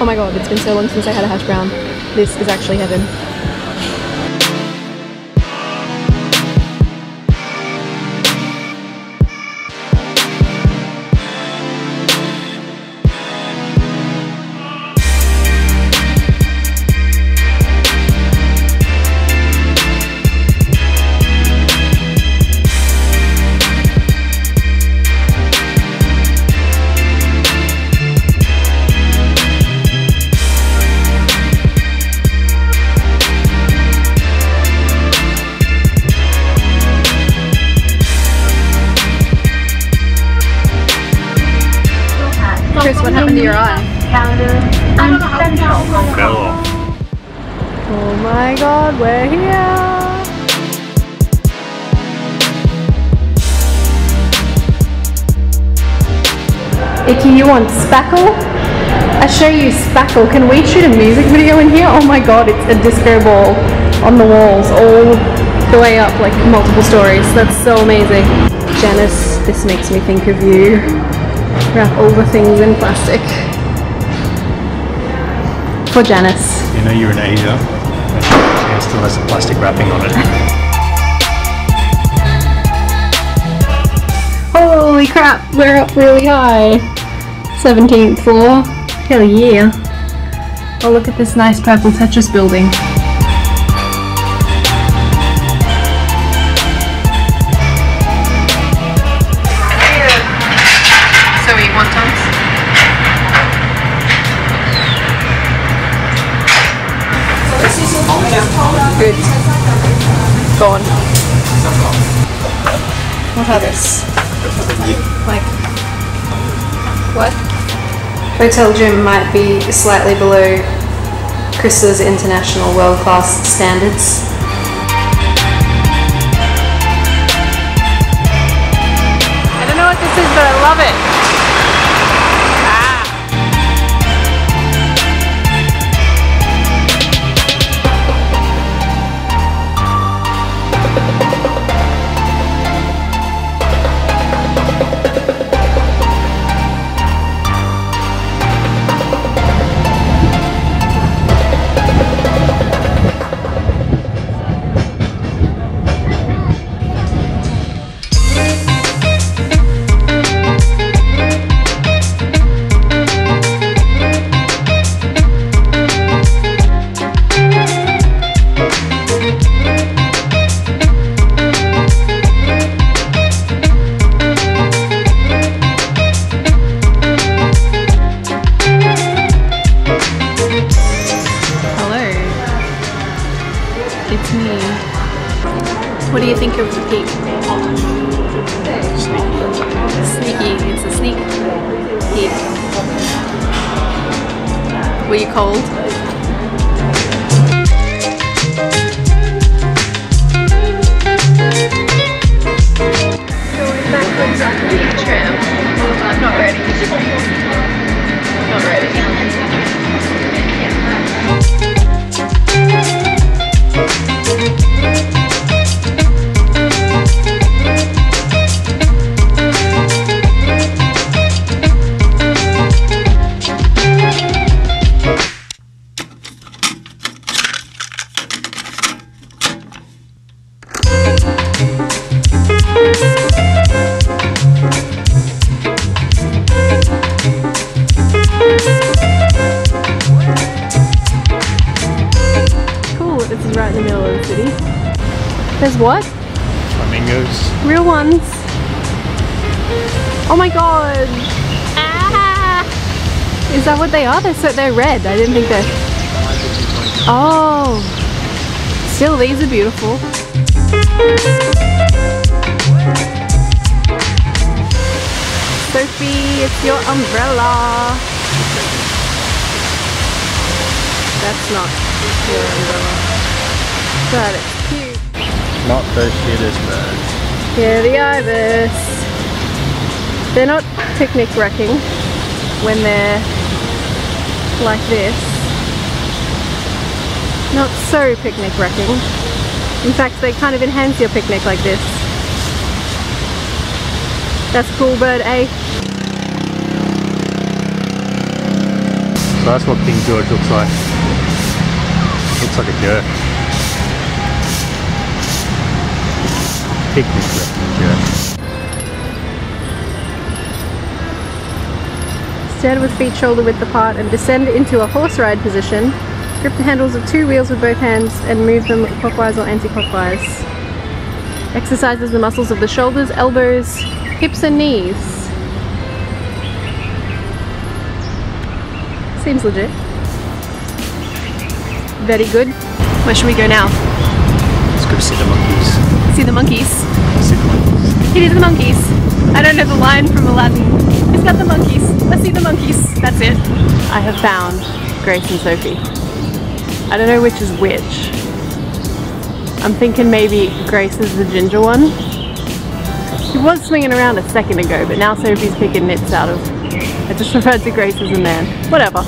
Oh my god, it's been so long since I had a hash brown. This is actually heaven. Chris, what happened to your eye? Fell off. Oh my god, we're here! Icky, you want spackle? I show you spackle. Can we shoot a music video in here? Oh my god, it's a disco ball on the walls all the way up, like multiple stories. That's so amazing. Janice, this makes me think of you. Wrap all the things in plastic. For Janice. You know you're in Asia. and It still has some plastic wrapping on it. Holy crap, we're up really high. 17th floor. Hell yeah. Oh, look at this nice purple Tetris building. Go on. What this? Like, what? Hotel gym might be slightly below Chris's international world class standards. Think of the peak? Sneaky. It's a sneak peek. Were you cold? Tram. I'm not ready. Not ready. There's what? Flamingos. Real ones. Oh my god! Ah! Is that what they are? They're so they're red. I didn't think they're. Oh. Still, these are beautiful. Sophie, it's your umbrella. That's not your umbrella. But it's cute. Not the shittest birds. Yeah, the ibis. They're not picnic wrecking when they're like this. Not so picnic wrecking. In fact, they kind of enhance your picnic like this. That's cool bird, eh? So that's what King George looks like. Looks like a jerk. Picnic jerk. Stand with feet shoulder width apart and descend into a horse ride position. Grip the handles of two wheels with both hands and move them clockwise or anti-clockwise. Exercises the muscles of the shoulders, elbows, hips and knees. Seems legit. Very good. Where should we go now? Let's go see the monkeys. See the monkeys. See the monkeys. It is the monkeys. I don't know the line from Aladdin. It's got the monkeys. Let's see the monkeys. That's it. I have found Grace and Sophie. I don't know which is which. I'm thinking maybe Grace is the ginger one. She was swinging around a second ago, but now Sophie's picking nits out of. I just referred to Grace as a man. Whatever.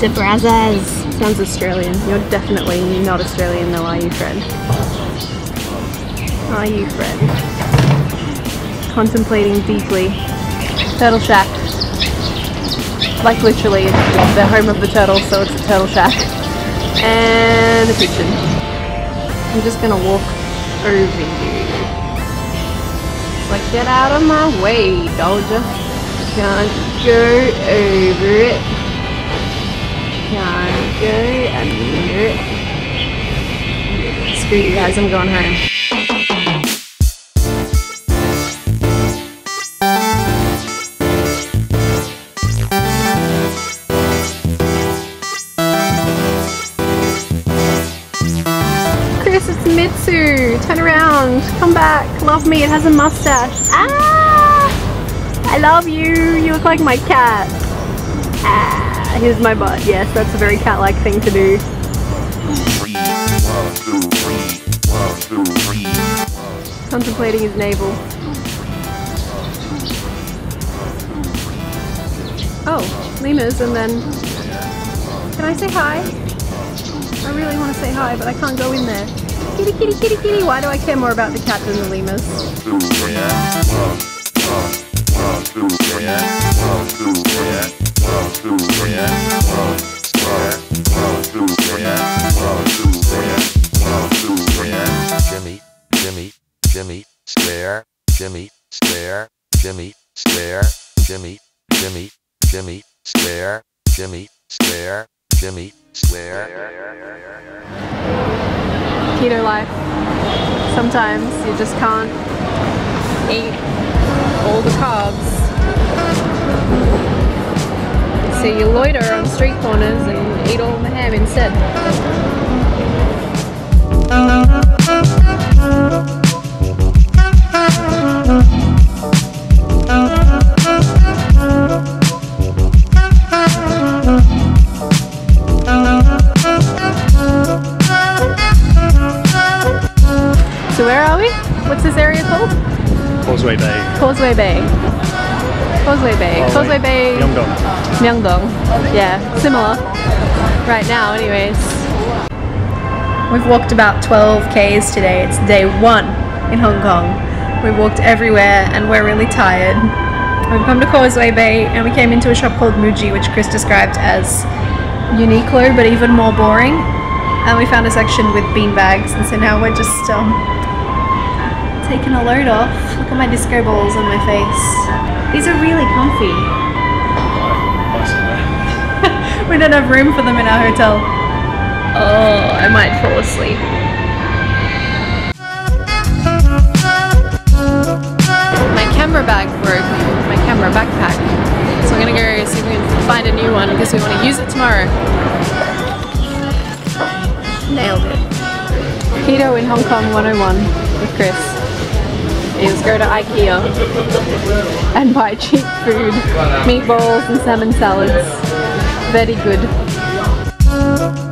De Brazza's. Sounds Australian. You're definitely not Australian though, are you, Fred? Are you, Fred? Contemplating deeply. Turtle Shack. Like literally, it's the home of the turtles, so it's a turtle shack. And a kitchen. I'm just gonna walk over you. Like, get out of my way, Doja. Can't go over it. Can't go under it. Screw you guys, I'm going home. Chris, it's Mitsu. Turn around. Come back. Love me. It has a mustache. Ah! I love you. You look like my cat. Ah, here's my butt. Yes, that's a very cat-like thing to do. Contemplating his navel. Oh, lemurs, and then. Can I say hi? I really want to say hi, but I can't go in there. Kitty, kitty, kitty, kitty. Why do I care more about the cat than the lemurs? Jimmy, Jimmy, Jimmy, stare, Jimmy, stare, Jimmy, stare, Jimmy, Jimmy, Jimmy, stare, Jimmy, stare, Jimmy, stare. Keto life. Sometimes you just can't eat all the carbs. So you loiter on street corners and eat all the ham instead. What's this area called? Causeway Bay. Causeway Bay. Causeway Bay. Oh, Causeway wait. Bay. Myeongdong. Myeongdong. Yeah, similar. Right now, anyways. We've walked about 12 Ks today. It's day one in Hong Kong. We've walked everywhere and we're really tired. We've come to Causeway Bay and we came into a shop called Muji, which Chris described as Uniqlo, but even more boring. And we found a section with bean bags, and so now we're just um, taking a load off. Look at my disco balls on my face. These are really comfy. we don't have room for them in our hotel. Oh, I might fall asleep. My camera bag broke, my camera backpack. So I'm gonna go see if we can find a new one because we want to use it tomorrow. Nailed it. Keto in Hong Kong 101 with Chris is go to IKEA and buy cheap food, meatballs and salmon salads. Very good.